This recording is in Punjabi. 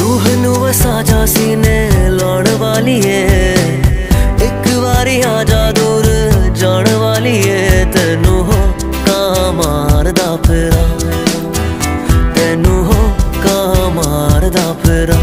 ਰੂਹ ਨੂੰ ਵਸਾ ਜਾ ਸੀਨੇ ਲਾਉਣ ਵਾਲੀ ਏ ਇੱਕ ਵਾਰੀ ਆ ਜਾ ਦੂਰ, ਜਾਣ ਵਾਲੀ ਏ ਤੈਨੂੰ ਹੋ ਕਾ ਮਾਰਦਾ ਫਿਰਾਂ। ਤੈਨੂੰ ਹੋ ਕਾ ਮਾਰਦਾ ਫਿਰਾਂ।